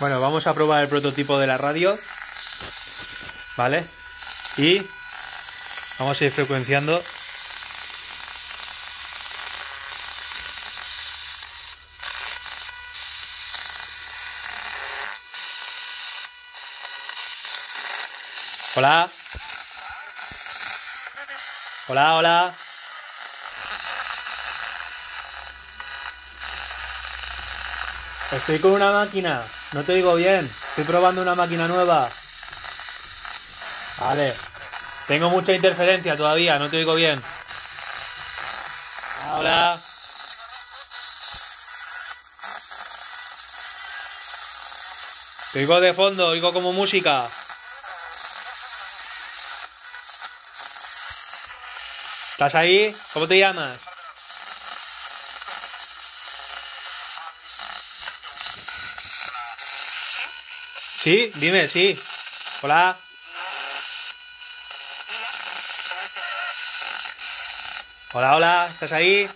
Bueno, vamos a probar el prototipo de la radio. ¿Vale? Y vamos a ir frecuenciando. Hola. Hola, hola. Estoy con una máquina. No te digo bien. Estoy probando una máquina nueva. Vale. Tengo mucha interferencia todavía. No te digo bien. Hola. Te oigo de fondo, oigo como música. ¿Estás ahí? ¿Cómo te llamas? Sí, dime, sí. Hola. Hola, hola, ¿estás ahí?